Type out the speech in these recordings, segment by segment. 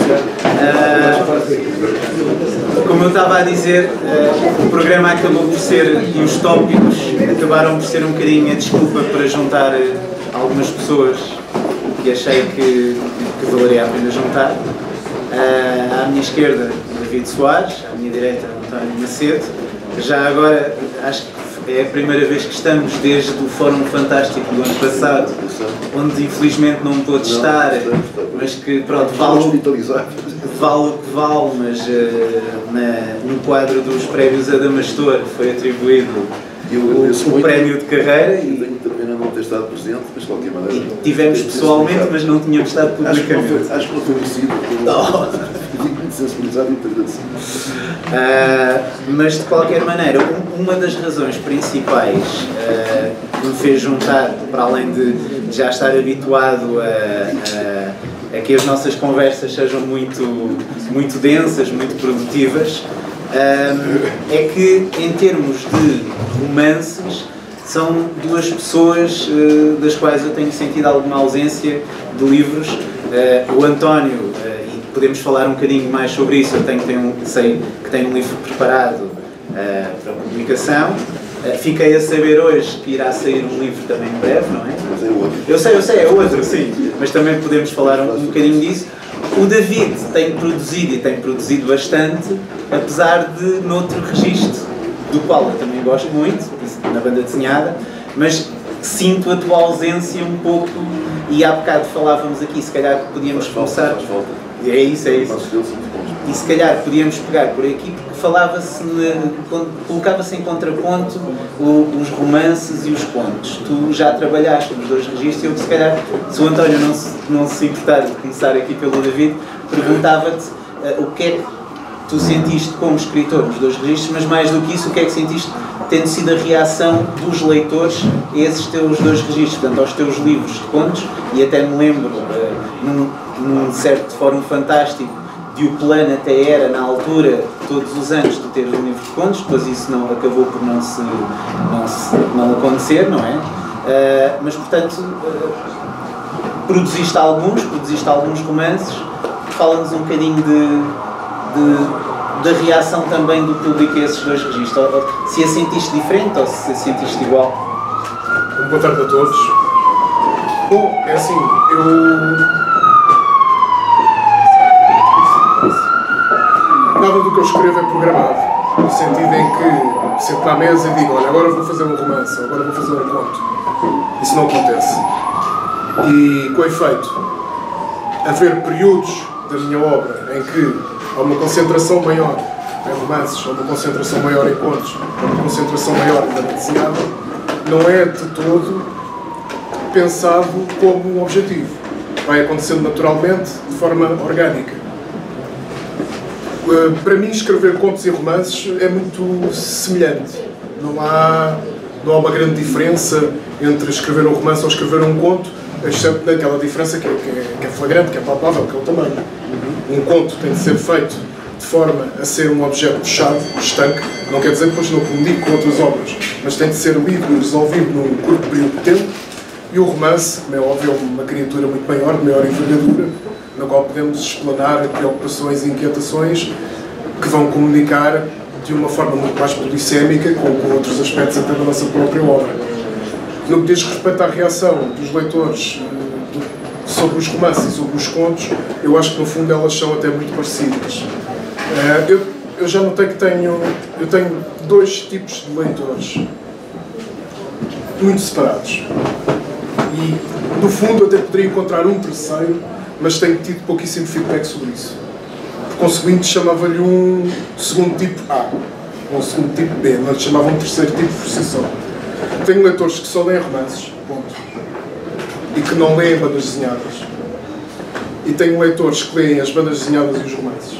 Uh, como eu estava a dizer, uh, o programa acabou por ser, e os tópicos acabaram por ser um bocadinho a desculpa para juntar algumas pessoas que achei que, que valeria a pena juntar. Uh, à minha esquerda, David Soares, à minha direita, António Macedo. Já agora, acho que é a primeira vez que estamos desde o Fórum Fantástico do ano passado, onde infelizmente não pôde estar, mas que pronto, vale, vale o que vale, mas uh, na, no quadro dos prémios Adamastor foi atribuído o, o prémio de carreira. E tenho não ter estado presente, mas de qualquer maneira. Tivemos pessoalmente, mas não tínhamos estado publicamente. Acho que não foi merecido. Sensibilizado e. Uh, mas de qualquer maneira, uma das razões principais uh, que me fez juntar, para além de já estar habituado a, a, a que as nossas conversas sejam muito, muito densas, muito produtivas, é que, em termos de romances, são duas pessoas uh, das quais eu tenho sentido alguma ausência de livros. Uh, o António, podemos falar um bocadinho mais sobre isso, eu tenho, tenho, sei que tem um livro preparado para publicação. fiquei a saber hoje que irá sair um livro também em breve, não é? Mas é outro. Eu sei, eu sei, é outro, sim. Mas também podemos falar um, um bocadinho disso. O David tem produzido e tem produzido bastante, apesar de noutro registro, do qual eu também gosto muito, na banda desenhada, mas sinto a tua ausência um pouco, e há bocado falávamos aqui, se calhar podíamos começar. É isso, é isso. E se calhar podíamos pegar por aqui, porque falava-se, colocava-se em contraponto os romances e os contos. Tu já trabalhaste nos dois registros, eu se calhar, se o António não se, não se importar de começar aqui pelo David, perguntava-te uh, o que é que tu sentiste como escritor nos dois registros, mas mais do que isso, o que é que sentiste tendo sido a reação dos leitores a esses teus dois registros, portanto, aos teus livros de contos, e até me lembro, uh, num, num certo fórum fantástico, de o plano até era, na altura, todos os anos, de ter um livro de contos, depois isso não, acabou por não, se, não, se, não acontecer, não é? Uh, mas, portanto, uh, produziste alguns, produziste alguns romances, fala-nos um bocadinho de, de da reação também do público a esses dois registros. Se a sentiste diferente ou se a sentiste igual? Boa tarde a todos. Bom, é assim, eu nada do que eu escrevo é programado. No sentido em que sento na mesa e digo, olha, agora vou fazer um romance, agora vou fazer um conto. Isso não acontece. E com efeito, haver períodos da minha obra em que há uma concentração maior em romances, há uma concentração maior em contos, há uma concentração maior na desenhada, não é de todo pensado como um objetivo. Vai acontecendo naturalmente, de forma orgânica. Eh, para mim, escrever contos e romances é muito semelhante. Não há, não há uma grande diferença entre escrever um romance ou escrever um conto, exceto naquela diferença que é, que é, que é flagrante, que é palpável, que é o tamanho. Um conto tem de ser feito de forma a ser um objeto fechado, estanque, não quer dizer que depois não comunique com outras obras, mas tem de ser lido e resolvido num curto período de tempo. E o romance, como é óbvio, é uma criatura muito maior, de maior envergadura, na qual podemos explanar preocupações e inquietações que vão comunicar de uma forma muito mais polissémica com, com outros aspectos até da nossa própria obra. No que diz respeito à reação dos leitores eh, sobre os romances e sobre os contos, eu acho que no fundo elas são até muito parecidas. Eh, eu, eu já notei que tenho, eu tenho dois tipos de leitores muito separados. E no fundo até poderia encontrar um terceiro mas tenho tido pouquíssimo feedback sobre isso. Por conseguinte, chamava-lhe um segundo tipo A, ou um segundo tipo B, não lhe chamava um terceiro tipo por si só. Tenho leitores que só leem romances, ponto. E que não leem bandas desenhadas. E tenho leitores que leem as bandas desenhadas e os romances.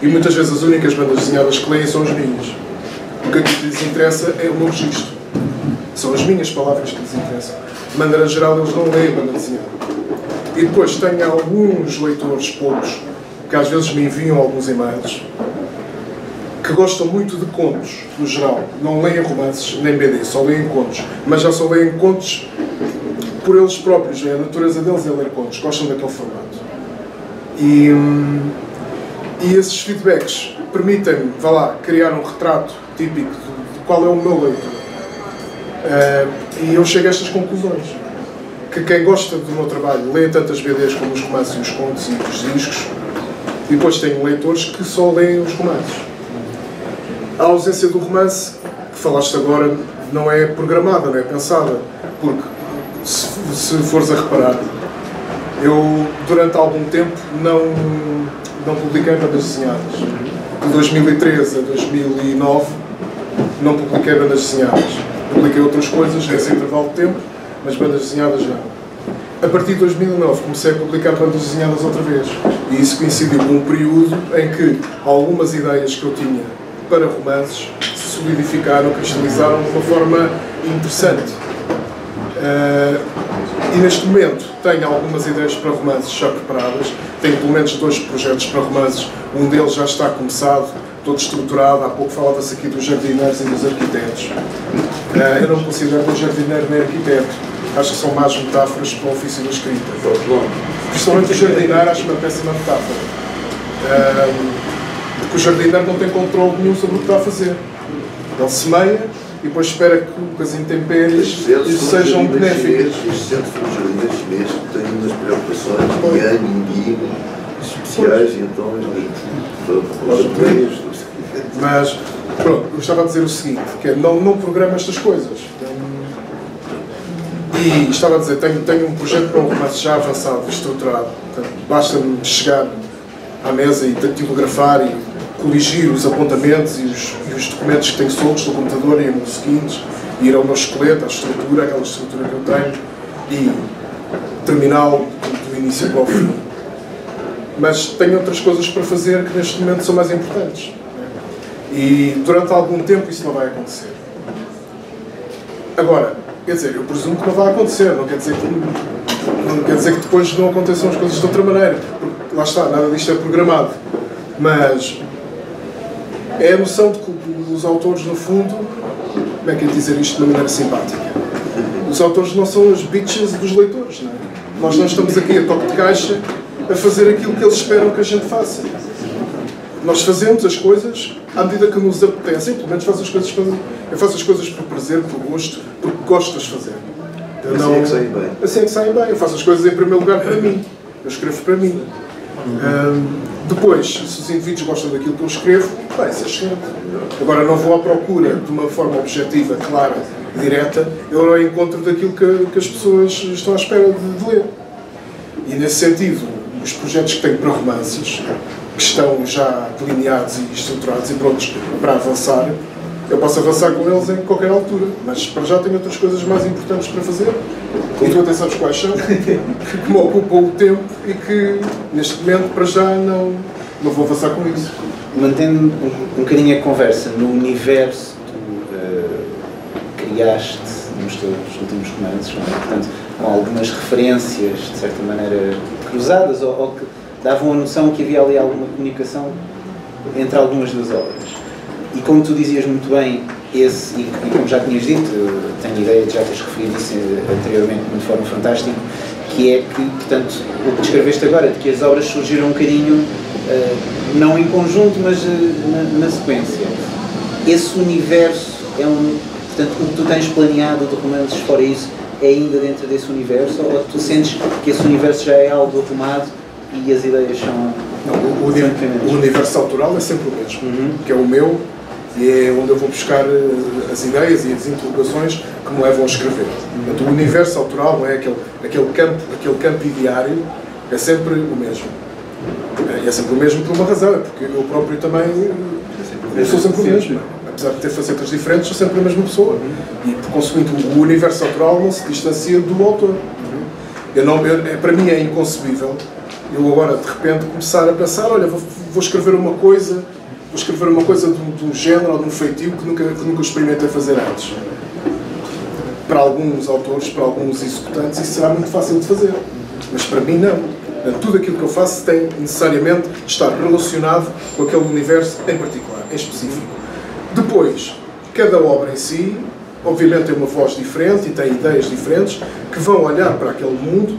E muitas vezes as únicas bandas desenhadas que leem são as minhas. Aquilo que lhes interessa é o meu registro. São as minhas palavras que lhes interessam. De maneira geral, eles não leem desenhada. E depois tenho alguns leitores, poucos, que às vezes me enviam alguns e-mails, que gostam muito de contos, no geral. Não leem romances nem BD, só leem contos. Mas já só leem contos por eles próprios. É a natureza deles é ler contos. Gostam daquele formato. E, hum, e esses feedbacks permitem-me, vá lá, criar um retrato típico de qual é o meu leitor. Uh, e eu chego a estas conclusões. Que quem gosta do meu trabalho lê tantas BDs como os romances e os contos e os discos, e depois tenho leitores que só leem os romances. A ausência do romance, que falaste agora, não é programada, não é pensada, porque se, se fores a reparar, eu durante algum tempo não, não publiquei bandas desenhadas. De 2013 a 2009 não publiquei bandas desenhadas. Publiquei outras coisas nesse intervalo de tempo, mas bandas desenhadas não. A partir de 2009 comecei a publicar bandas desenhadas outra vez. E isso coincidiu com um período em que algumas ideias que eu tinha para romances se solidificaram, cristalizaram de uma forma interessante. Uh, e neste momento tenho algumas ideias para romances já preparadas, tenho pelo menos dois projetos para romances, um deles já está começado, todo estruturado, há pouco falava-se aqui dos jardineiros e dos arquitetos. Uh, eu não me considero um jardineiro nem arquiteto, acho que são más metáforas para o ofício da escrita. Principalmente o jardineiro acho uma péssima metáfora. Uh, porque o jardineiro não tem controle nenhum sobre o que está a fazer. Ele semeia, e depois espera que as intempéries sejam benéficas. Este centro foi um jardineiro chinês que tem umas preocupações de ano, indigno, especiais, e então Mas, pronto, eu estava a dizer o seguinte, que é, não, não programa estas coisas. E estava a dizer, tenho, tenho um projeto para um romance já avançado, estruturado. Basta-me chegar à mesa e tipografar e corrigir os apontamentos e os, e os documentos que tenho soltos do computador e os seguintes, ir ao meu esqueleto, à estrutura, aquela estrutura que eu tenho, e terminá-lo do início para o fim. Mas tenho outras coisas para fazer que neste momento são mais importantes. E durante algum tempo isso não vai acontecer. Agora, quer dizer, eu presumo que não vai acontecer, não quer dizer que, não quer dizer que depois não aconteçam as coisas de outra maneira, porque lá está, nada disto é programado. Mas é a noção de que os autores, no fundo, como é que é dizer isto de uma maneira simpática? Os autores não são as bitches dos leitores, não é? Nós não estamos aqui a toque de caixa a fazer aquilo que eles esperam que a gente faça. Nós fazemos as coisas à medida que nos apetecem, pelo menos faço as coisas, eu faço as coisas por prazer, por gosto, porque gosto de as fazer. Eu assim não, é que saem bem. Assim é que saem bem. Eu faço as coisas em primeiro lugar para mim. Eu escrevo para mim. Uhum. depois, se os indivíduos gostam daquilo que eu escrevo, bem, isso é excelente. Agora, não vou à procura de uma forma objetiva, clara, direta, eu ao encontro daquilo que, que, as pessoas estão à espera de, de, ler. E nesse sentido, os projetos que tenho para romances, que estão já delineados e estruturados e prontos para avançar, eu posso avançar com eles em qualquer altura, mas para já tenho outras coisas mais importantes para fazer e tu até sabes quais são, que me ocupam o tempo e que neste momento para já não, não vou avançar com isso. Mantendo um, bocadinho a conversa no universo que tu uh, criaste nos teus últimos romances, é? portanto, com algumas referências de certa maneira cruzadas ou, ou que davam a noção que havia ali alguma comunicação entre algumas das obras. E como tu dizias muito bem, esse, e, e como já tinhas dito, tenho ideia de já teres referido isso anteriormente de uma forma fantástica, que é que, portanto, o que descreveste agora, de que as obras surgiram um bocadinho, uh, não em conjunto, mas uh, na, na, sequência. Esse universo é um. Portanto, o que tu tens planeado de romances fora isso é ainda dentro desse universo? Ou tu sentes que esse universo já é algo arrumado e as ideias são. Não, o, o, o universo autoral é sempre o mesmo, uhum. que é o meu, e é onde eu vou buscar eh, as ideias e as interrogações que me levam a escrever. Portanto, o universo autoral é aquele, aquele, campo, aquele campo ideário, é sempre o mesmo. É, e é sempre o mesmo por uma razão, é porque eu próprio também eu sou sempre o mesmo. Apesar de ter facetas diferentes, sou sempre a mesma pessoa. E, por conseguinte, o universo autoral não se distancia do autor. Eu não, eu, é, para mim é inconcebível eu agora, de repente, começar a pensar, olha, vou, vou escrever uma coisa vou escrever uma coisa de um, de um género ou de um feitio que nunca, que nunca experimentei fazer antes. Para alguns autores, para alguns executantes, isso será muito fácil de fazer. Mas para mim, não. Tudo aquilo que eu faço tem necessariamente de estar relacionado com aquele universo em particular, em específico. Depois, cada obra em si, obviamente, tem uma voz diferente e tem ideias diferentes que vão olhar para aquele mundo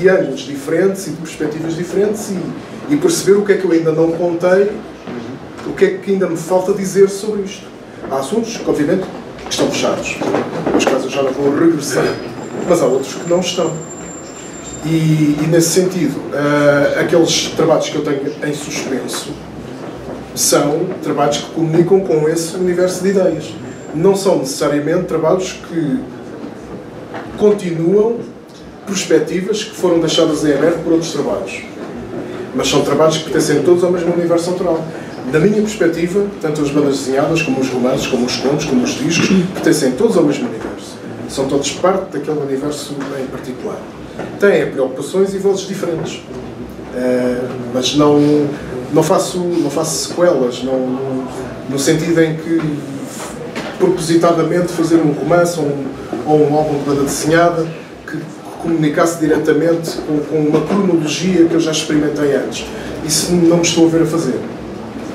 de ângulos diferentes e de perspectivas diferentes e, e perceber o que é que eu ainda não contei, o que é que ainda me falta dizer sobre isto. Há assuntos que, obviamente, que estão fechados, os casos eu já não vou regressar, mas há outros que não estão. E, e nesse sentido, uh, aqueles trabalhos que eu tenho em suspenso são trabalhos que comunicam com esse universo de ideias. Não são necessariamente trabalhos que continuam perspectivas que foram deixadas em aberto por outros trabalhos. Mas são trabalhos que pertencem todos ao mesmo universo autoral. Da minha perspectiva, tanto as bandas desenhadas, como os romances, como os contos, como os discos, pertencem todos ao mesmo universo. São todos parte daquele universo em particular. Têm preocupações e vozes diferentes. Uh, mas não, não, faço, não faço sequelas, não, no sentido em que propositadamente fazer um romance ou um, ou um álbum de banda desenhada comunicasse diretamente com, com, uma cronologia que eu já experimentei antes. Isso não me estou a ver a fazer.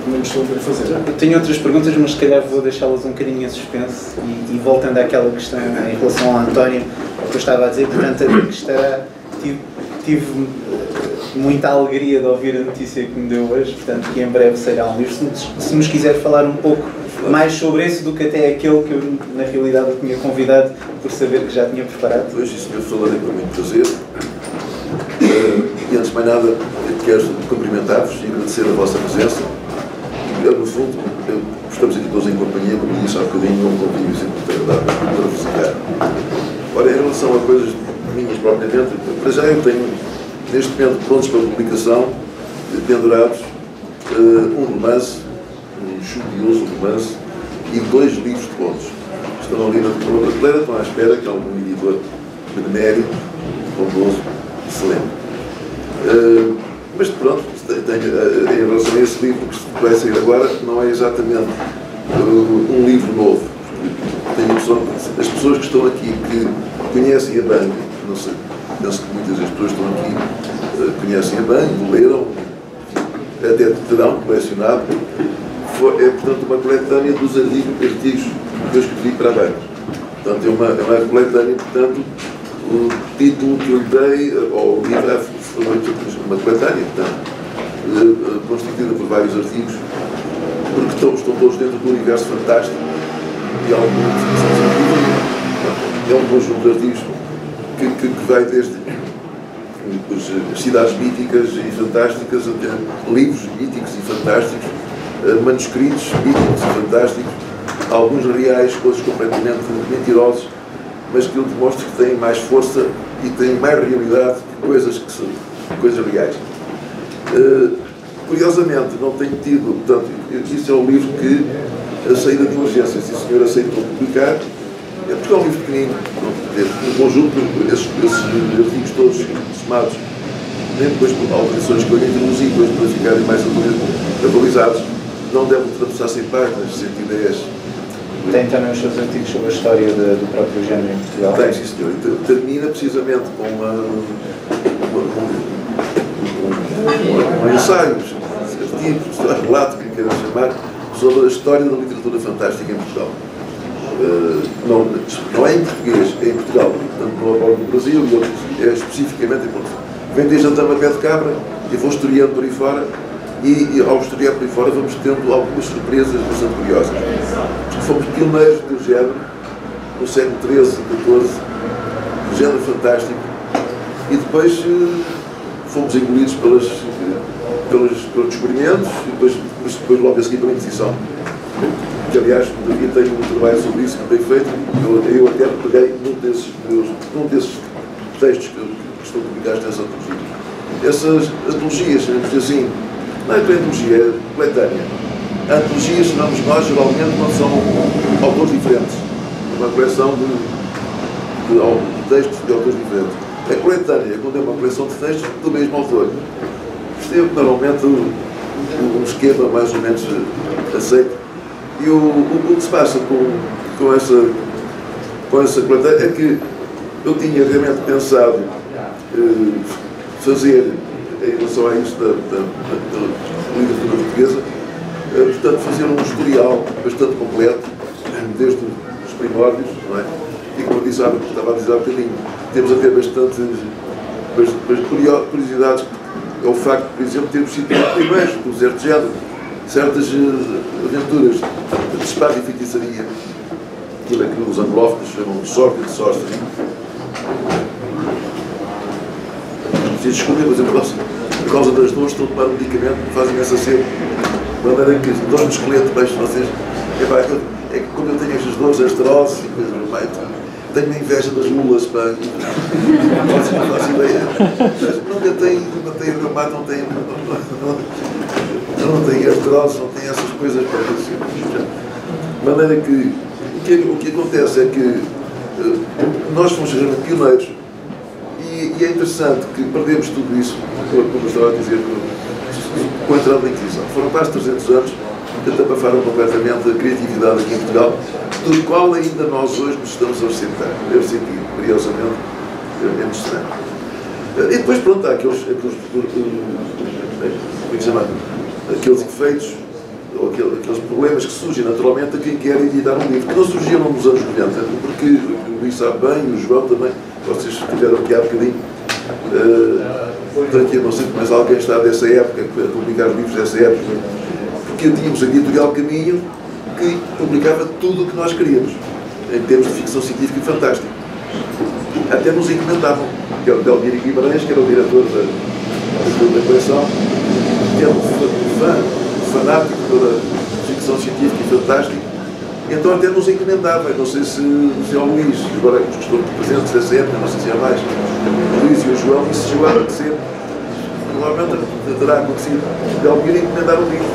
Não me estou a ver a fazer. Eu tenho outras perguntas, mas se calhar vou deixá-las um bocadinho em suspense e, e, voltando àquela questão em relação ao António, que eu estava a dizer, portanto, a estará, tive, tive muita alegria de ouvir a notícia que me deu hoje, portanto, que em breve será um livro. Se, se nos quiser falar um pouco mais sobre esse do que até aquele que eu, na realidade, eu tinha convidado por saber que já tinha preparado. Pois, isso eu falarei com muito prazer. Uh, e antes de mais nada, quero cumprimentar-vos e agradecer a vossa presença. E, no fundo, estamos aqui todos em companhia, como disse há bocadinho, um convívio sempre agradável para visitar. Ora, em relação a coisas minhas propriamente, para já eu tenho, neste momento, prontos para publicação, pendurados, uh, um romance estudioso romance e dois livros de contos. Estão ali na prateleira, estão à espera que algum editor benemérito, bondoso, se lembre. Uh, mas pronto, tenho, uh, em relação a esse livro que vai sair agora, não é exatamente uh, um livro novo. Tenho a as pessoas que estão aqui, que conhecem a banca, não sei, penso que muitas das pessoas que estão aqui conhecem a banca, leram, até terão colecionado foi, é, portanto, uma coletânea dos artigos, que eu escrevi para a banca. Portanto, é uma, é uma coletânea, portanto, o título que eu lhe dei, ou o livro, é foi uma coletânea, portanto, eh, eh, constituída por vários artigos, porque estão, estão todos dentro do universo fantástico e alguns é um conjunto de artigos que, que, que vai desde as cidades míticas e fantásticas livros míticos e fantásticos eh, manuscritos bíblicos e fantásticos, alguns reais, outros completamente mentirosos, mas que eu demonstro que têm mais força e têm mais realidade que coisas que são coisas reais. Uh, curiosamente, não tenho tido, portanto, isso é um livro que a saída de urgência, se o senhor aceitou publicar, é porque é um livro pequenino, no conjunto, esses, esses artigos todos somados, nem depois por alterações que eu introduzi, depois para ficarem mais atualizados, não deve ultrapassar 100 páginas, 110. Tem também os seus artigos sobre a história de, do próprio género em Portugal? Tem, sim senhor. E termina precisamente com uma, uma, um, um, um ensaio, artigo, relato, que queiram chamar, sobre a história da literatura fantástica em Portugal. Uh, não, não é em português, é em Portugal, tanto no abordo do Brasil e é especificamente em Portugal. Vem desde Antama Pé de Cabra e vou historiando por aí fora e, e ao estudar por aí fora vamos tendo algumas surpresas bastante curiosas. Fomos pioneiros do género no século XIII, XIV, do género fantástico, e depois eh, fomos engolidos pelas, pelos, pelos descobrimentos e depois, depois logo a seguir pela Inquisição. Que aliás, todavia tenho um trabalho sobre isso que tenho feito, eu, eu até peguei num desses, num desses textos que, que estão publicados nessa antologia. Essas antologias, dizer assim, não é antologia, é coletânea. A antologia, chamamos nós, geralmente, não são autores diferentes. É uma coleção de, de, de textos de autores diferentes. A coletânea é quando é uma coleção de textos do mesmo autor. Isto é normalmente um, um esquema mais ou menos aceito. E o, o, o que se passa com, com, essa, com essa coletânea é que eu tinha realmente pensado eh, fazer em relação a isto da, da, da literatura portuguesa, eh, portanto, fazer um historial bastante completo, desde os primórdios, não é? E como disse, estava a dizer há bocadinho, temos até bastante Mas, curiosidades. É o facto, por exemplo, termos sido primeiros do certo género, certas uh, aventuras de espada e feitiçaria, aquilo é que os anglófonos chamam de sorte e de sorcery. Preciso descobrir, por exemplo, por causa das dores, estão a tomar um medicamento que fazem essa sede. De maneira que dores no esqueleto, deixo vocês. É, pá, é que como eu tenho estas dores, asteroses e coisas do meio, tenho uma inveja das mulas, pá. Vocês não fazem ideia. Nunca tenho, nunca tenho reumato, não tenho. Não, não tenho asteroses, não tenho essas coisas para isso. De maneira que o, que o que acontece é que uh, nós fomos realmente pioneiros e, e, é interessante que perdemos tudo isso, como eu estava a dizer, com a Inquisição. Foram quase 300 anos que atabafaram completamente a criatividade aqui em Portugal, do qual ainda nós hoje nos estamos a ressentir, a ressentir curiosamente, é estranho. E depois, pronto, há aqueles, aqueles, é chama? aqueles efeitos, aqueles problemas que surgem naturalmente a quem quer editar um livro, que não surgiram nos anos 90, porque o Luís sabe bem, o João também, vocês estiveram aqui há bocadinho, uh, não sei mais alguém está dessa época, a publicar livros dessa época, porque tínhamos a editorial Caminho que publicava tudo o que nós queríamos, em termos de ficção científica e fantástica. Até nos encomendavam, que era o Delmiro Guimarães, que era o diretor da, da coleção, que era um fã, fanático da ficção científica e fantástica, então até nos encomendava, não sei se o Sr. Luís, agora que estão presentes dessa época, não sei se é mais, o Luís e o João, isso chegou a acontecer provavelmente terá acontecido de alguém encomendar um livro.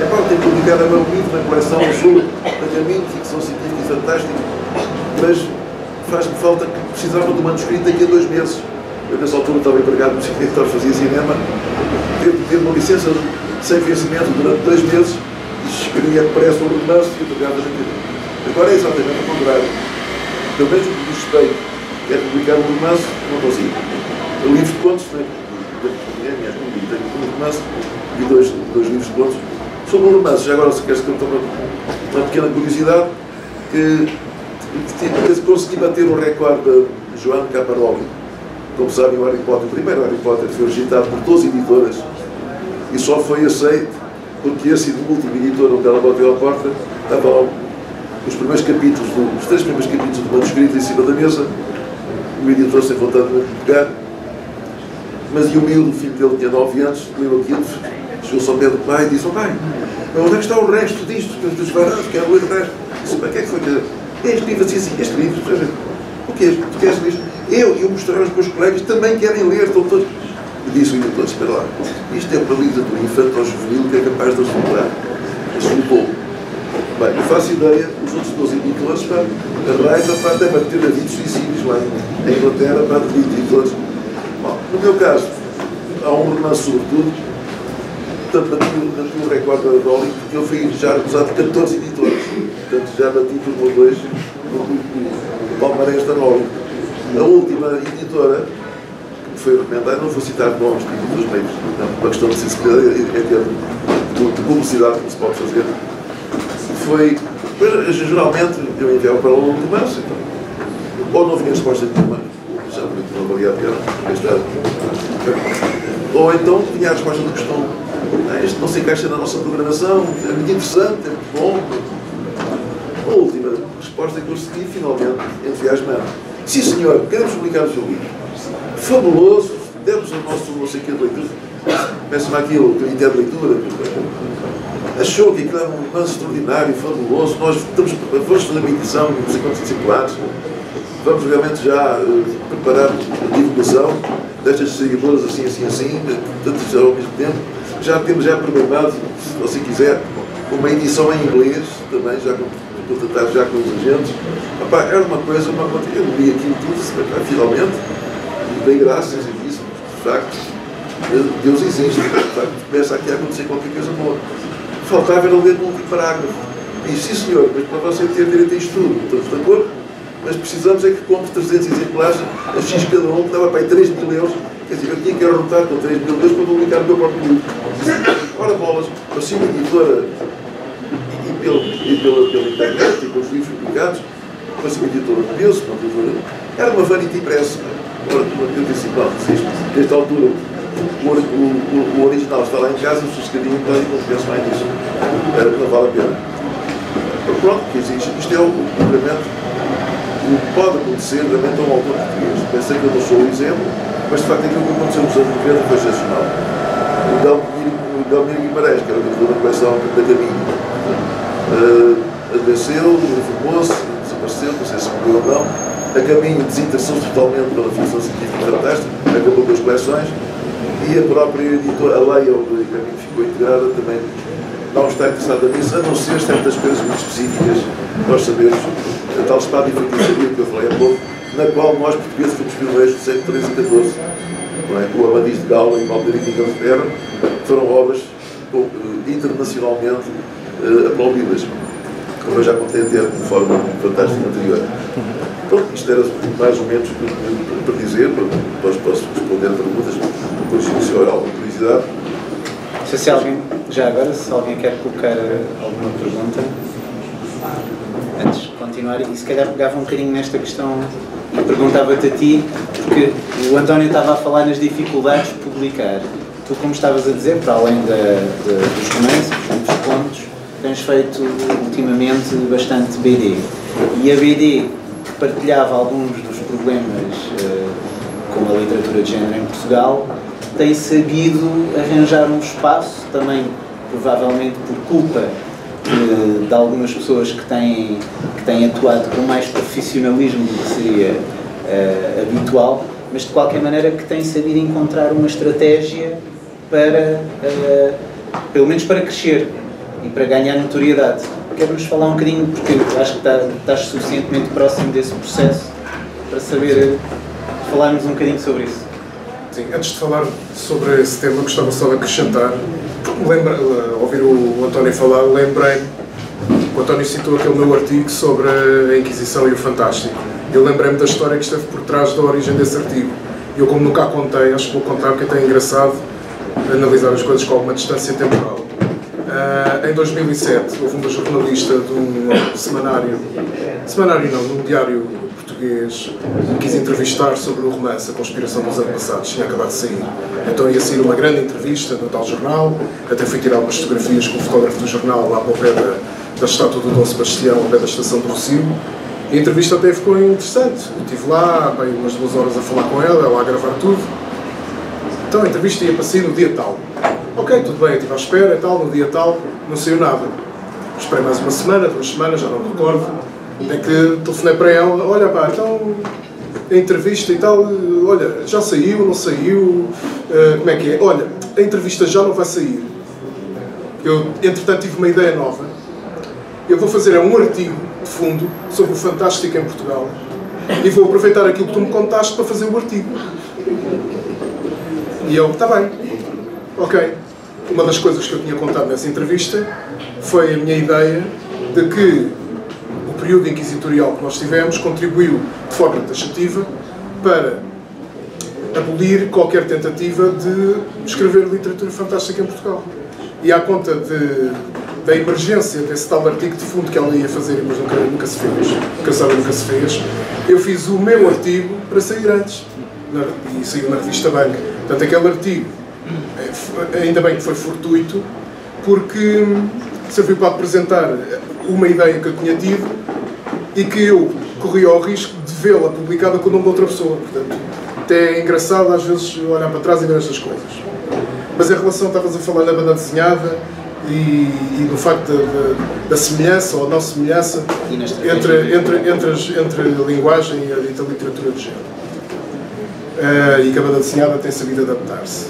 É pá, tenho publicado agora um livro na coleção Azul, da Caminho, ficção científica e fantástica, mas faz-me falta que precisava de um manuscrito daqui a dois meses. Eu nessa altura estava empregado no escritório, fazia cinema, teve uma licença sem vencimento durante dois meses, escrevia pressa um romance e entregava naquilo. Agora é exatamente o contrário. Pelo menos o que que é publicar um romance, não consigo. O livro de contos, né? tenho um romance e dois, dois livros de contos. Sobre o romance, já agora se queres contar uma, uma pequena curiosidade, que, que consegui bater o recorde de João Caparoli. Como sabem, o Harry Potter, o primeiro Harry Potter foi registrado por 12 editoras e só foi aceito porque esse último editor onde ela bateu a porta estava os primeiros capítulos, do, os três primeiros capítulos do manuscrito em cima da mesa, o editor sem vontade de pegar, mas e o miúdo, o filho dele tinha 9 anos, leu aquilo, chegou-se ao pé do pai e disse: oh, pai, onde é que está o resto disto? Que dos varões, quero ler o resto. Disse: para que é que foi? Este livro, assim, assim, este livro, o que é? Tu queres ler? Eu e eu mostrar aos meus colegas também querem ler, estão todos. Disse o editor: espera lá, isto é para livro do infanto ao juvenil que é capaz de resultar. Resultou. Bem, eu faço ideia, os outros 12 editores, pá, a raiva, para até bater a de suicídios lá em Inglaterra, para de editores Bom, no meu caso, há um romance sobretudo, portanto, bati, bati o recorde Dolly, porque eu fui já acusado de 14 editores. Portanto, já bati por um ou dois o palmarés Dolly. A última editora, foi recomendada, não vou citar nomes tipo, dos meios, uma questão de sensibilidade em termos de publicidade que se pode fazer, foi, geralmente, eu enviava para o romance, então, ou não vinha resposta nenhuma, já não valia a pena. Ou então tinha a resposta da questão, ah, isto não se encaixa na nossa programação, é muito interessante, é muito bom. A última resposta que eu recebi, finalmente, entusiasmado. Sim senhor, queremos publicar o seu livro. Fabuloso, demos o nosso sei que de leitura. Peço-me aquilo, o comitê de leitura. Achou que aquilo era um romance extraordinário, fabuloso. Nós estamos, vamos fazer uma edição, sei quantos exemplares vamos realmente já uh, preparar a divulgação destas seguidoras assim, assim, assim, tantos ao mesmo tempo. Já temos já programado, se você quiser, uma edição em inglês, também já contratar já com os agentes. Era uma coisa, uma eu li aquilo tudo, finalmente, dei graças a de facto, Deus existe, de facto, começa aqui a acontecer qualquer coisa boa. Faltava era ler um parágrafo. E sim senhor, mas para você ter direito a isto tudo, estamos de acordo? mas precisamos é que compre 300 exemplares a X cada um, que dava para aí 3 mil euros. Quer dizer, eu tinha que arrotar com 3 mil euros para publicar o meu próprio livro. Ora bolas, assim uma editora e, e, pelo, e pela, pela internet e com os livros publicados, fosse uma editora de editora, era uma vanity press. Disse, pronto, se nesta altura o, o, o, original está lá em casa, o sossegadinho está ali, não penso mais nisso. Era que não vale a pena. Pronto, que existe. Isto é o complemento que pode acontecer realmente a um autor português. Pensei que eu não sou o exemplo, mas de facto aquilo que aconteceu nos anos 90 foi excepcional. O Delmiro Guimarães, que era o diretor da coleção da Caminho, uh, adoeceu, reformou-se, desapareceu, não sei se morreu ou não. A Caminho desinteressou-se totalmente pela ficção científica fantástica, acabou com as coleções e a própria editora, a lei ao Caminho ficou integrada também não está interessada nisso, a não ser certas coisas muito específicas, nós sabemos, a tal espada e feitiçaria que eu falei há pouco, na qual nós portugueses fomos pioneiros do século XIII e XIV. É? O Amadis de Gaula e o Malderico de Ferro foram obras uh, internacionalmente uh, aplaudidas, como eu já contei até de forma fantástica anterior. Pronto, isto era mais ou menos para dizer, depois posso responder perguntas, depois se houver alguma curiosidade. Se alguém já agora, se alguém quer colocar alguma pergunta, antes de continuar, e se calhar pegava um bocadinho nesta questão e perguntava-te a ti, porque o António estava a falar nas dificuldades de publicar. Tu, como estavas a dizer, para além da, da, dos romances, dos contos, tens feito ultimamente bastante BD. E a BD, partilhava alguns dos problemas uh, com a literatura de género em Portugal, tem sabido arranjar um espaço também provavelmente por culpa de, de, algumas pessoas que têm, que têm atuado com mais profissionalismo do que seria uh, habitual, mas de qualquer maneira que têm sabido encontrar uma estratégia para, uh, pelo menos para crescer e para ganhar notoriedade. Quero-nos falar um bocadinho, porque acho que está, estás suficientemente próximo desse processo para saber falarmos um bocadinho sobre isso. Sim, antes de falar sobre esse tema, gostava só de acrescentar lembra, uh, ouvir o António falar, lembrei o António citou aquele meu artigo sobre a Inquisição e o Fantástico. Eu lembrei-me da história que esteve por trás da origem desse artigo. Eu, como nunca a contei, acho que vou contar porque é até engraçado analisar as coisas com alguma distância temporal. Uh, em 2007, houve uma jornalista de um semanário, semanário não, de um diário português quis entrevistar sobre o romance A Conspiração dos Antepassados, tinha acabado de sair. Então ia sair uma grande entrevista no tal jornal, até fui tirar umas fotografias com o fotógrafo do jornal lá para o pé da, da estátua do Dom Sebastião, ao pé da estação do Rocio. E a entrevista até ficou interessante. Eu estive lá, bem, umas duas horas a falar com ela, ela a gravar tudo. Então a entrevista ia para sair no dia tal. Ok, tudo bem, eu estive à espera e tal, no dia tal, não saiu nada. Esperei mais uma semana, duas semanas, já não me recordo é que telefonei para ela, olha pá, então a entrevista e tal, olha, já saiu, não saiu, uh, como é que é? Olha, a entrevista já não vai sair. Eu, entretanto, tive uma ideia nova. Eu vou fazer um artigo de fundo sobre o Fantástico em Portugal e vou aproveitar aquilo que tu me contaste para fazer o artigo. E eu, está bem, ok. Uma das coisas que eu tinha contado nessa entrevista foi a minha ideia de que período inquisitorial que nós tivemos contribuiu de forma taxativa para abolir qualquer tentativa de escrever literatura fantástica em Portugal. E à conta de, da emergência desse tal artigo de fundo que ela ia fazer, mas nunca, nunca se fez, sabe, nunca se fez, eu fiz o meu artigo para sair antes. Na, e saiu na revista Banca. Portanto, aquele artigo, ainda bem que foi fortuito, porque serviu para apresentar uma ideia que eu tinha tido e que eu corria o risco de vê-la publicada com o nome de outra pessoa. Portanto, até é engraçado às vezes olhar para trás e ver estas coisas. Mas em relação, estavas a falar da banda desenhada e, e do facto da, semelhança ou não semelhança entre, entre, entre, as, entre a linguagem e a dita literatura de género. Uh, e que a banda desenhada tem sabido adaptar-se.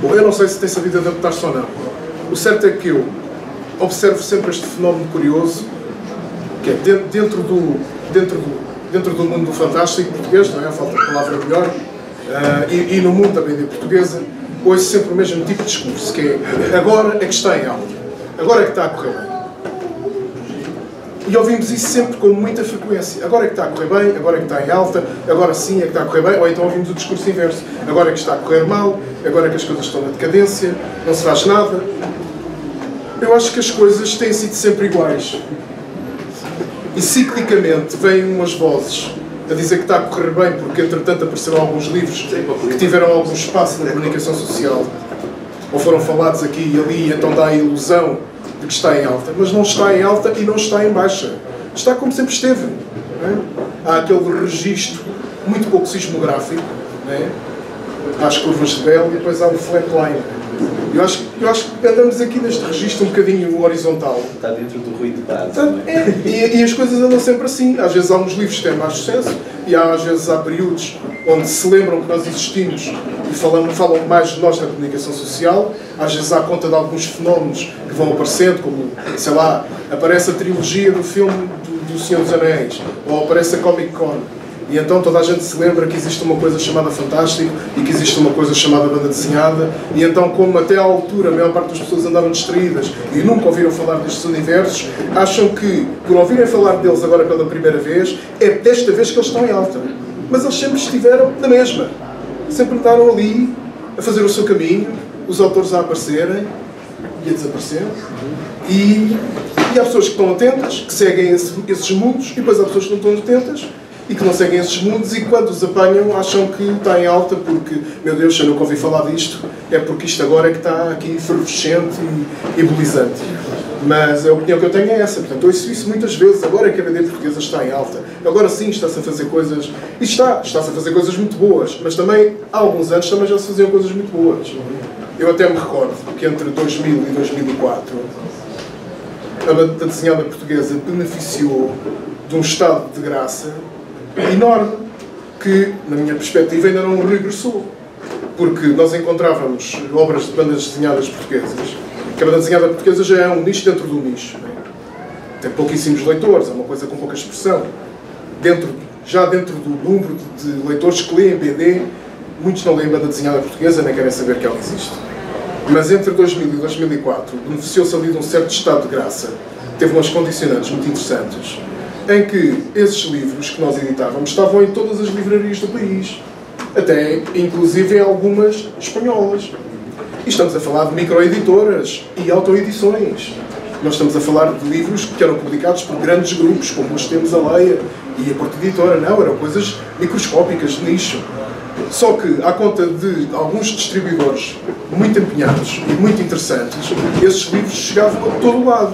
Bom, eu não sei se tem sabido adaptar-se ou não. O certo é que eu observo sempre este fenómeno curioso que é dentro do, dentro do, dentro do mundo do fantástico português, não é? Falta a palavra melhor, uh, e, e, no mundo da BD portuguesa, ouço sempre o mesmo tipo de discurso, que é agora é que está em alta, agora é que está a correr bem. E ouvimos isso sempre com muita frequência. Agora é que está a correr bem, agora é que está em alta, agora sim é que está a correr bem, ou então ouvimos o discurso inverso. Agora é que está a correr mal, agora é que as coisas estão na decadência, não se faz nada. Eu acho que as coisas têm sido sempre iguais. E ciclicamente vêm umas vozes a dizer que está a correr bem, porque entretanto apareceram alguns livros que tiveram algum espaço na comunicação social, ou foram falados aqui e ali, então dá a ilusão de que está em alta, mas não está em alta e não está em baixa. Está como sempre esteve. É? Há aquele registro muito pouco sismográfico, é? há as curvas de Bell e depois há o flatline. Eu acho, eu acho que andamos aqui neste registro um bocadinho horizontal. Está dentro do ruído de base. Tá, é, e, e, as coisas andam sempre assim. Às vezes há uns livros que têm mais sucesso e há, às vezes há períodos onde se lembram que nós existimos e falam, falam mais de nós na comunicação social. Às vezes há conta de alguns fenómenos vão aparecendo, como, sei lá, aparece a trilogia do filme do, do Senhor dos Anéis ou aparece a Comic Con e então toda a gente se lembra que existe uma coisa chamada Fantástico e que existe uma coisa chamada Banda Desenhada. E então, como até à altura a maior parte das pessoas andaram distraídas e nunca ouviram falar destes universos, acham que, por ouvirem falar deles agora pela primeira vez, é desta vez que eles estão em alta. Mas eles sempre estiveram na mesma. Sempre andaram ali a fazer o seu caminho, os autores a aparecerem e desaparecer. E, e há pessoas que estão atentas, que seguem esse, esses mundos, e depois há pessoas que não estão atentas e que não seguem esses mundos e quando os apanham acham que está em alta porque, meu Deus, eu nunca ouvi falar disto, é porque isto agora é que está aqui efervescente e ebolizante. Mas a opinião que eu tenho é essa, portanto, ouço isso muitas vezes, agora é que a BD portuguesa está em alta, agora sim está-se a fazer coisas, e está, está-se a fazer coisas muito boas, mas também há alguns anos também já se faziam coisas muito boas. Eu até me recordo que entre 2000 e 2004 a banda desenhada portuguesa beneficiou de um estado de graça enorme que, na minha perspectiva, ainda não regressou. Porque nós encontrávamos obras de bandas desenhadas portuguesas, que a banda desenhada portuguesa já é um nicho dentro do nicho. É? Tem pouquíssimos leitores, é uma coisa com pouca expressão. Dentro, já dentro do número de, leitores que leem BD, muitos não leem banda desenhada portuguesa nem querem saber que ela existe. Mas entre 2000 e 2004 beneficiou-se ali de um certo estado de graça, teve umas condicionantes muito interessantes em que esses livros que nós editávamos estavam em todas as livrarias do país, até inclusive em algumas espanholas. E estamos a falar de microeditoras e autoedições. Nós estamos a falar de livros que eram publicados por grandes grupos, como nós temos a Leia e a Porta Editora. Não, eram coisas microscópicas, de nicho. Só que, à conta de alguns distribuidores muito empenhados e muito interessantes, esses livros chegavam a todo lado.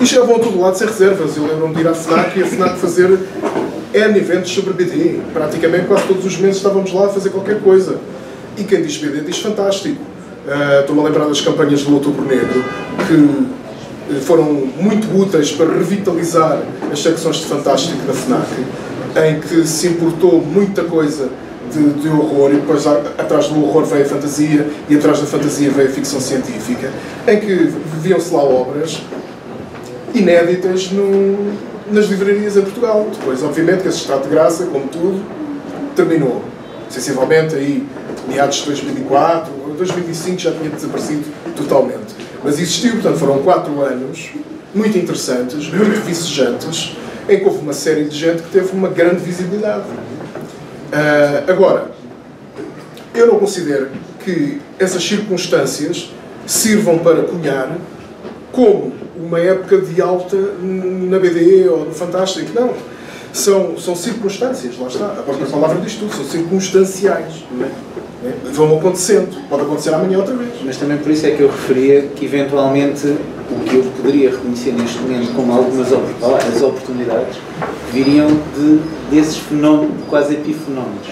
E chegavam a todo lado sem reservas. Eu lembro-me de ir à FNAC e a FNAC fazer N eventos sobre BD. Praticamente quase todos os meses estávamos lá a fazer qualquer coisa. E quem diz BD diz fantástico. Uh, Estou-me a lembrar das campanhas do Outubro Negro, que eh, foram muito úteis para revitalizar as secções de Fantástico da FNAC, em que se importou muita coisa de, de horror e depois atrás do horror veio a fantasia e atrás da fantasia veio a ficção científica, em que viam-se lá obras inéditas no, nas livrarias em Portugal. Depois, obviamente, que esse estado de graça, como tudo, terminou. Sensivelmente aí, meados de 2004, 2005 já tinha desaparecido totalmente. Mas existiu, portanto, foram quatro anos muito interessantes, muito vicejantes, em que houve uma série de gente que teve uma grande visibilidade. Uh, agora, eu não considero que essas circunstâncias sirvam para cunhar como uma época de alta na BDE ou no Fantástico. Não. São, são circunstâncias, lá está. A própria palavra diz tudo, são circunstanciais. É? Vão acontecendo. Pode acontecer amanhã outra vez. Mas também por isso é que eu referia que, eventualmente, o que eu poderia reconhecer neste momento como algumas as oportunidades viriam de, desses fenómenos, quase epifenómenos.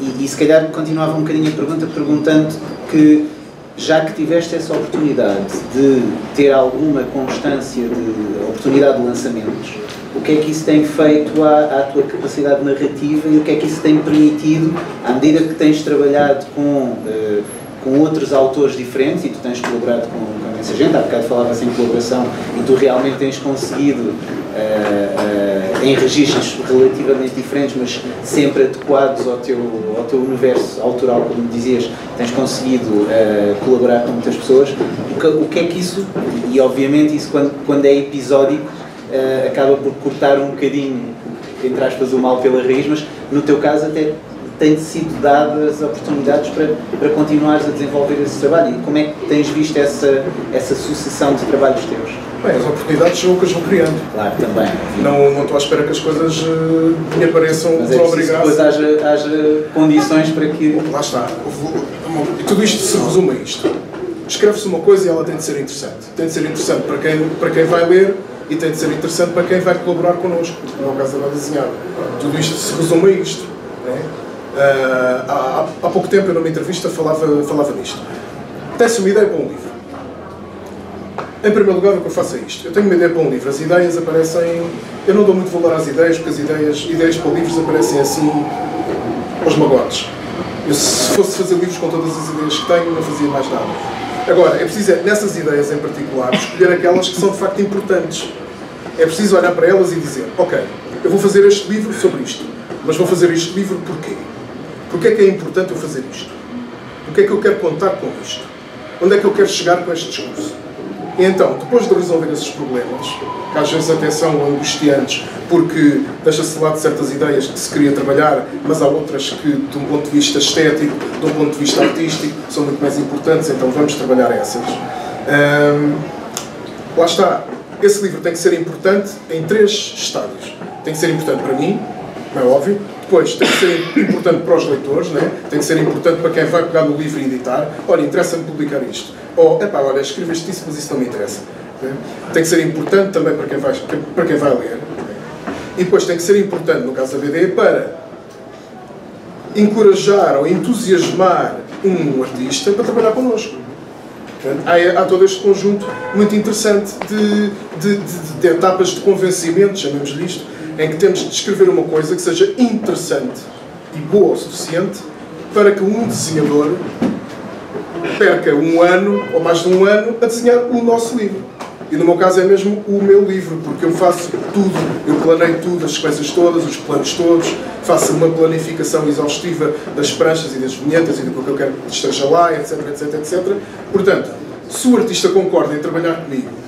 E, e se calhar continuava um bocadinho a pergunta perguntando que já que tiveste essa oportunidade de ter alguma constância de oportunidade de lançamentos, o que é que isso tem feito à, à, tua capacidade narrativa e o que é que isso tem permitido, à medida que tens trabalhado com, uh, com outros autores diferentes e tu tens colaborado com, com essa gente, há bocado falava-se em colaboração e tu realmente tens conseguido uh, em registros relativamente diferentes, mas sempre adequados ao teu, ao teu universo autoral, como dizias, tens conseguido colaborar com muitas pessoas. O que, o que, é que isso, e obviamente isso quando, quando é episódico, acaba por cortar um bocadinho, entre aspas, o mal pela raiz, mas no teu caso até tem sido dadas oportunidades para, para continuares a desenvolver esse trabalho. E como é que tens visto essa, essa sucessão de trabalhos teus? Bem, as oportunidades são o que as vão criando. Claro, também. Não, não estou à espera que as coisas uh, me apareçam Mas é graça. depois haja, haja condições para que. Lá está. E tudo isto se resume a isto. Escreve-se uma coisa e ela tem de ser interessante. Tem de ser interessante para quem, para quem vai ler e tem de ser interessante para quem vai colaborar connosco, no caso da desenhar. Tudo isto se resume a isto. né? Ah, há, há- pouco tempo, eu numa entrevista, falava, falava nisto. Tem-se uma ideia para um livro. Em primeiro lugar, o que eu faço é isto. Eu tenho uma ideia para um livro. As ideias aparecem... Eu não dou muito valor às ideias, porque as ideias, ideias para livros aparecem assim aos magotes. Eu, se fosse fazer livros com todas as ideias que tenho, não fazia mais nada. Agora, é preciso, é, nessas ideias em particular, escolher aquelas que são de facto importantes. É preciso olhar para elas e dizer, ok, eu vou fazer este livro sobre isto, mas vou fazer este livro porquê? Porquê é que é importante eu fazer isto? O que é que eu quero contar com isto? Onde é que eu quero chegar com este discurso? E então, depois de resolver esses problemas, que às vezes até são angustiantes, porque deixa-se de lado certas ideias que se queria trabalhar, mas há outras que, de um ponto de vista estético, de um ponto de vista artístico, são muito mais importantes, então vamos trabalhar essas. Ahm, lá está. Esse livro tem que ser importante em três estádios. Tem que ser importante para mim, é óbvio. Depois, tem que ser importante para os leitores, né? tem que ser importante para quem vai pegar no livro e editar. Olha, interessa-me publicar isto. Ou, epá, olha, escreveste isso, mas isso não me interessa. né? Tem que ser importante também para quem vai, para quem vai ler. né? E depois tem que ser importante, no caso da BD, para encorajar ou entusiasmar um artista para trabalhar connosco. Há, há todo este conjunto muito interessante de, de, de- de etapas de convencimento, chamemos-lhe isto, em que temos de descrever uma coisa que seja interessante e boa o suficiente para que um desenhador perca um ano ou mais de um ano a desenhar o nosso livro. E no meu caso é mesmo o meu livro, porque eu faço tudo, eu planeio tudo, as sequências todas, os planos todos, faço uma planificação exaustiva das pranchas e das vinhetas e do que eu quero que esteja lá, etc, etc, etc. Portanto, se o artista concorda em trabalhar comigo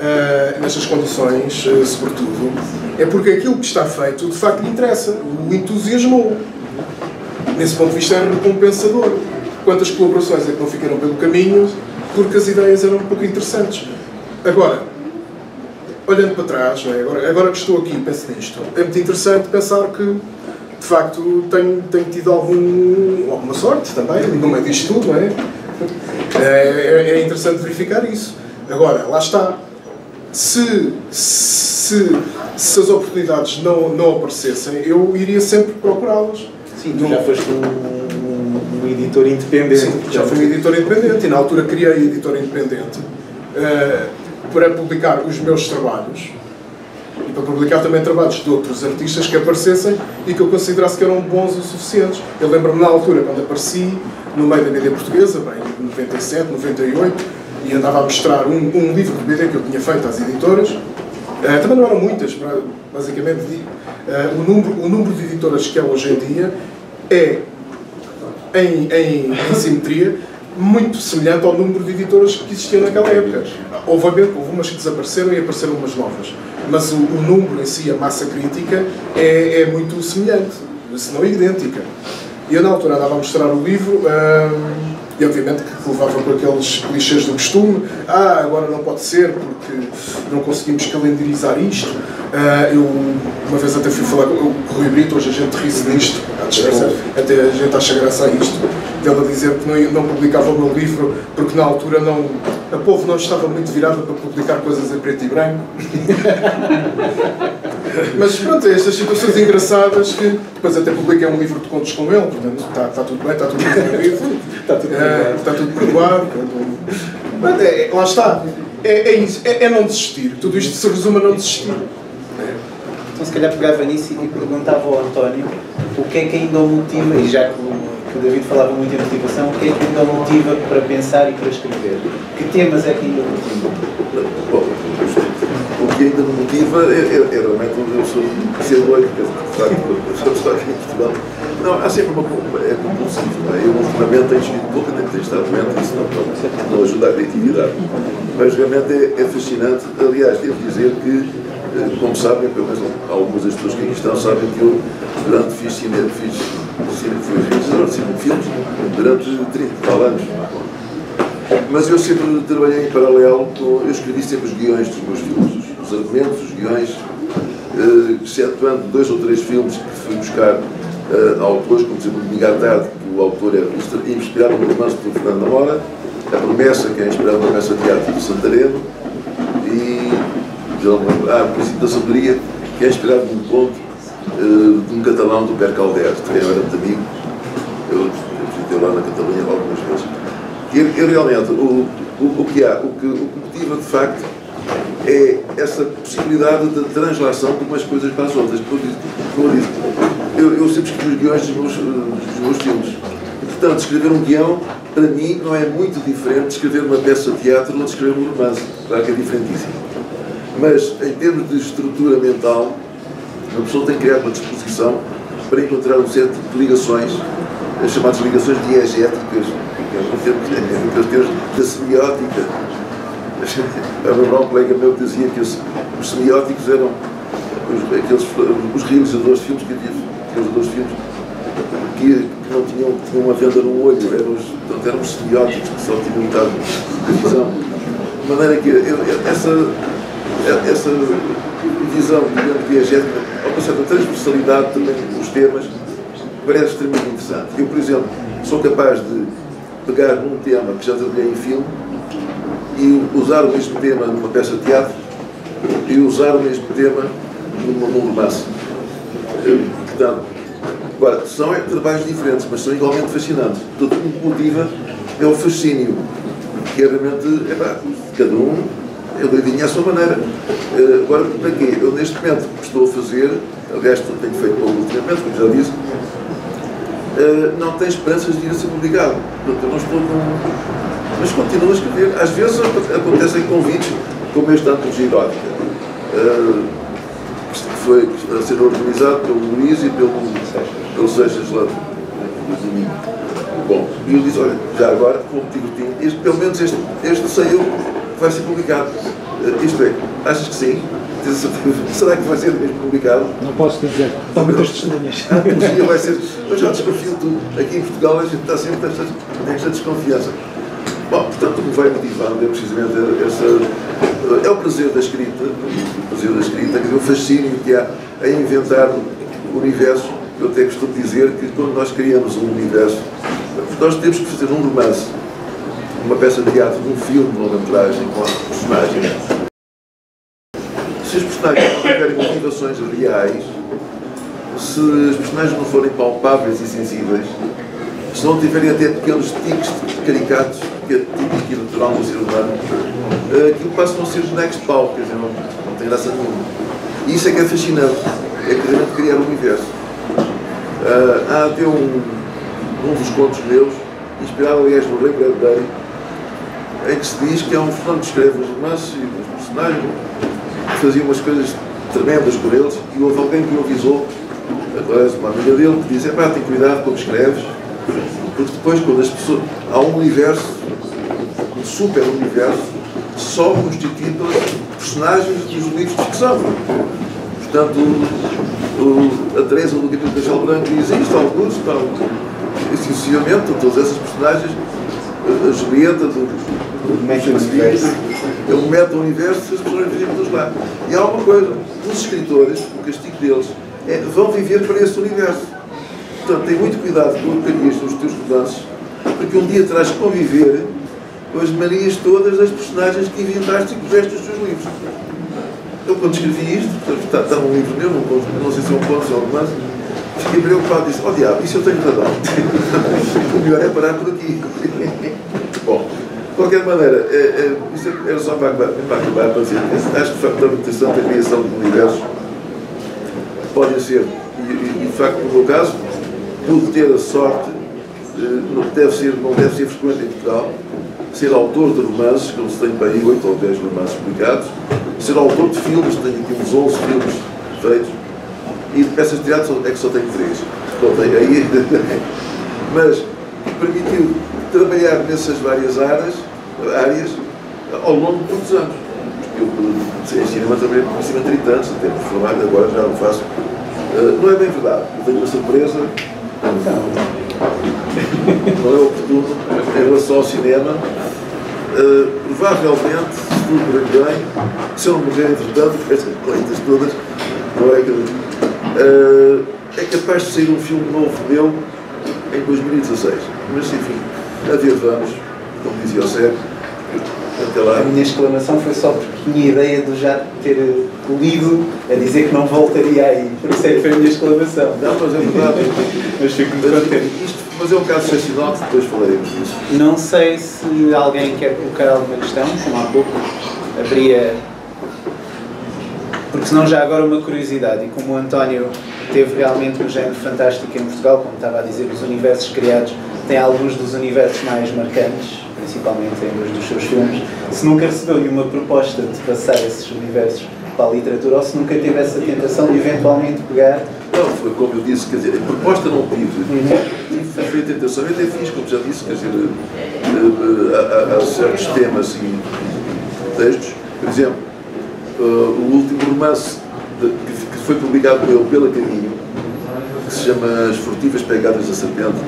ah, nestas condições, ah, sobretudo, é porque aquilo que está feito de facto lhe interessa, o entusiasmou. Nesse ponto de vista é recompensador. Quantas colaborações é que não ficaram pelo caminho porque as ideias eram um pouco interessantes. Agora, olhando para trás, é? agora, agora que estou aqui e penso nisto, é muito interessante pensar que, de facto, tenho, tenho tido algum, alguma sorte também, no meio disto tudo, não é? É, é interessante verificar isso. Agora, lá está. Se, se, se as oportunidades não, não aparecessem, eu iria sempre procurá-las. Sim, tu já foste um, um- editor independente. Sim, já fui um editor independente e na altura criei a editora independente eh, para publicar os meus trabalhos e para publicar também trabalhos de outros artistas que aparecessem e que eu considerasse que eram bons o suficientes. Eu lembro-me na altura, quando apareci no meio da BD portuguesa, bem, em 97, 98, e andava a mostrar um, um livro de BD que eu tinha feito às editoras. Eh, também não eram muitas, basicamente. eh, o, número, o número de editoras que há hoje em dia é em, em, em simetria muito semelhante ao número de editoras que existiam naquela época. Houve, houve umas que desapareceram e apareceram umas novas. Mas o, o número em si, a massa crítica, é, é muito semelhante, se não idêntica. E eu na altura andava a mostrar o livro hum, e obviamente que levava com aqueles clichês do costume. Ah, agora não pode ser porque não conseguimos calendarizar isto. Ah, eu uma vez até fui falar com o Rui Brito, hoje a gente ri-se disto, até a gente acha graça a isto, dele a dizer que não, não publicava o meu livro porque na altura não, a povo não estava muito virada para publicar coisas em preto e branco. Mas pronto, é estas situações engraçadas que depois até publiquei um livro de contos com ele, portanto está, está tudo bem, está tudo resolvido, Está tudo é, perdoado. está tudo perdoado. portanto, Mas é, é- lá está, é, é isso, é, é não desistir. Tudo isto se resume a não desistir. Então, se calhar pegava nisso e perguntava ao António o que é que ainda o motiva, e já que o, que o David falava muito em motivação, o que é que ainda o motiva para pensar e para escrever? Que temas é que ainda o motivam? Que ainda me motiva é, é, realmente eu sou doido, porque eu sou aqui em Portugal. Não, há sempre uma é compulsivo. Não é? Eu ultimamente tenho escrito pouco, até tenho estado doente, isso não, não, ajuda a criatividade. Mas realmente é, é fascinante. Aliás, devo dizer que, eh, como sabem, pelo menos algumas das pessoas que aqui estão sabem que eu, durante fiz cinema, fiz, cine- fui realizador de cinema de filmes durante 30 e tal anos. Mas eu sempre trabalhei em paralelo, com, eu escrevi sempre os guiões dos meus filmes, os argumentos, os guiões, uh, excetuando dois ou três filmes que fui buscar uh, autores, como exemplo Domingo Tarde, que o autor é inspirado no romance do Fernando Namora, A Promessa, que é inspirado no promessa teatro de Santareno, e ah, O Princípio da Sabedoria, que é inspirado num conto uh, de um catalão do Per quem eu era muito amigo. Eu, visitei lá na Catalunha algumas vezes. E realmente, o, o, o, que há, o que, o que motiva de facto é essa possibilidade de translação de umas coisas para as outras. Como eu disse, eu, eu sempre escrevi os guiões dos meus, dos meus filmes. E, portanto, escrever um guião, para mim, não é muito diferente de escrever uma peça de teatro ou de escrever um romance. Claro que é diferentíssimo. Mas, em termos de estrutura mental, uma pessoa tem que criar uma disposição para encontrar um certo de ligações, as chamadas ligações diegéticas, em termos da semiótica. um colega meu que dizia que os, os semióticos eram os, aqueles, os realizadores de filmes que realizadores de filmes que, que não tinham, tinham uma venda no olho, eram os, eram os semióticos que só tinham metade da visão. De maneira que essa, essa visão, digamos, diegética, ou seja, a transversalidade também dos temas, parece extremamente interessante. Eu, por exemplo, sou capaz de pegar num tema que já trabalhei em filme e usar o mesmo tema numa peça de teatro e usar o mesmo tema numa, num romance. Portanto, agora, são trabalhos diferentes, mas são igualmente fascinantes. Tudo o que motiva é o fascínio, que é realmente, é pá, cada um é doidinho à sua maneira. Eh, agora, para quê? Eu, neste momento, estou a fazer, aliás, tenho feito ultimamente, como já disse, uh, não tem esperanças de ir a ser publicado. Portanto, eu não estou com. Mas continuo a escrever. Às vezes acontecem convites, como este antologia erótica, uh, que foi a ser organizado pelo Luís e pelo, pelo Seixas lá do domingo. Bom, e eu disse, olha, já agora, como divertido, este, pelo menos este, este saiu, vai ser publicado. Uh, isto é, achas que sim? Será que vai ser mesmo publicado? Não posso dizer, estão muitas testemunhas. A antologia vai ser. Eu já desconfio tudo. Aqui em Portugal a gente está sempre esta, esta desconfiança. Bom, portanto, o que vai motivando é precisamente essa. É o prazer da escrita, o prazer da escrita, quer dizer, o fascínio que há em inventar o universo. Eu até costumo dizer que quando nós criamos um universo, nós temos que fazer um romance, uma peça de teatro, um filme, uma longa-metragem com personagens se os personagens não tiverem motivações reais, se os personagens não forem palpáveis e sensíveis, se não tiverem até pequenos tiques caricatos, que é típico e natural no ser humano, eh, aquilo passa a ser de pau, quer dizer, não, não tem graça nenhuma. E isso é que é fascinante, é que realmente criar um universo. Há até um, um dos contos meus, inspirado aliás no Rei Bradbury, em que se diz que é um Fernando que escreve os romances e os personagens, fazia umas coisas tremendas por eles e houve alguém que o avisou, uma amiga dele, que dizia, pá, tem cuidado como escreves, porque depois quando as pessoas. há um universo, um super universo, só constituído pelos personagens dos livros de ficção. Portanto, o, a Teresa do Capítulo de Castelo Branco diz isto, alguns, tal, e sucessivamente, todas essas personagens, a Julieta do, do Shakespeare, é um meta-universo e as pessoas vivem todos lá. E há uma coisa, os escritores, o castigo deles, é, vão viver para esse universo. Portanto, tem muito cuidado com o que crias nos teus romances, porque um dia terás que conviver com as manias todas das personagens que inventaste e puseste nos teus livros. Eu, quando escrevi isto, está, está num livro meu, não, não sei se é um se é um romance, fiquei preocupado e disse: Oh diabo, isso eu tenho razão. o melhor é parar por aqui. Bom, de qualquer maneira, é, é, isso era só para acabar, para dizer, acho que de facto a meditação da criação do universo pode ser, e, e, de facto no meu caso, pude ter a sorte, eh, não deve ser, não deve ser frequente em Portugal, ser autor de romances, que eu tenho aí 8 ou 10 romances publicados, ser autor de filmes, tenho aqui uns 11 filmes feitos, e de peças de teatro é que só tenho 3. Contei aí, mas permitiu trabalhar nessas várias áreas, áreas ao longo de muitos anos. Eu, em cinema trabalhei por cima de 30 anos, até por formar, agora já não faço. Uh, não é bem verdade. Eu tenho uma surpresa. Não é oportuno em relação ao cinema. Uh, provavelmente, se tudo bem, se eu não morrer entretanto, estas coletas todas, não é, uh, é capaz de sair um filme novo dele em 2016. Mas enfim, a ver vamos, como dizia o Sérgio. Até lá. A minha exclamação foi só porque tinha ideia de já ter lido a dizer que não voltaria aí. Por isso é que foi a minha exclamação. Não, mas é verdade. mas fico muito contente. Isto, mas é um caso excepcional que depois falaremos disso. Não sei se alguém quer colocar alguma questão, como há pouco abria. Porque senão já agora uma curiosidade, e como o António teve realmente um género fantástico em Portugal, como estava a dizer, os universos criados têm alguns dos universos mais marcantes, principalmente em dois dos seus filmes, se nunca recebeu nenhuma proposta de passar esses universos para a literatura ou se nunca teve essa tentação de eventualmente pegar. Não, foi como eu disse, quer dizer, a proposta não tive. Tive foi a tentação, eu até fiz, como já disse, quer dizer, eh, eh, há, há certos temas e textos, por exemplo, eh, o último romance que foi publicado por ele pela Caminho, que se chama As Furtivas Pegadas da Serpente,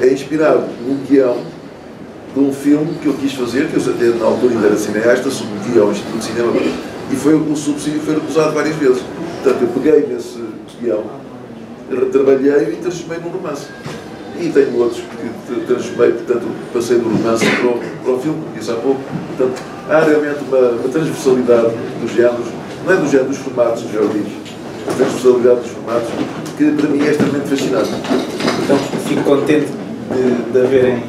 é inspirado num guião de um filme que eu quis fazer, que eu na altura ainda era cineasta, submeti ao Instituto de Cinema e foi o subsídio foi recusado várias vezes. Portanto, eu peguei nesse guião, trabalhei e transformei num romance. E tenho outros que transformei, portanto, passei do romance para o, para o filme, como disse há pouco. Portanto, há realmente uma, uma transversalidade dos géneros, não é dos géneros, dos formatos, já o a transversalidade dos formatos, que para mim é extremamente fascinante. Então, fico contente de, de haverem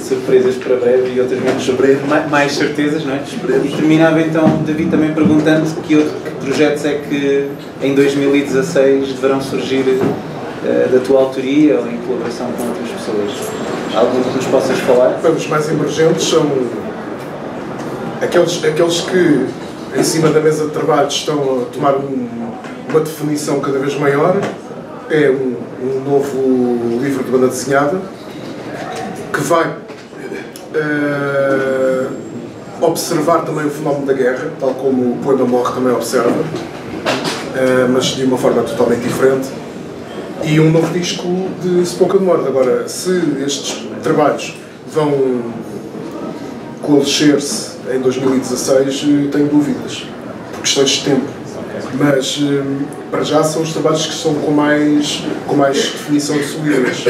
surpresas para breve e outras menos surpresas, mais certezas, não é? Esperemos. E terminava então, David, também perguntando que, outro, que projetos é que em 2016 deverão surgir uh, da tua autoria ou em colaboração com outras pessoas. Algum que nos possas falar? Os mais emergentes são aqueles, aqueles que em cima da mesa de trabalho estão a tomar um, uma definição cada vez maior. É um, um novo livro de banda desenhada que vai uh, observar também o fenómeno da guerra, tal como o poema Morre também observa, uh, mas de uma forma totalmente diferente. E um novo disco de spoken word. Agora, se estes trabalhos vão coalescer-se em 2016, tenho dúvidas, por questões de tempo. Mas para já são os trabalhos que estão com mais, com mais definição de solidez.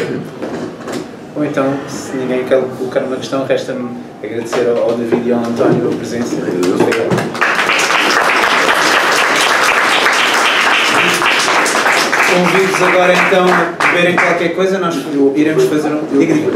Ou então, se ninguém quer colocar uma questão, resta-me agradecer ao, David e ao António a presença. Convido-vos agora então a beberem qualquer coisa, nós iremos fazer um. Diga, diga.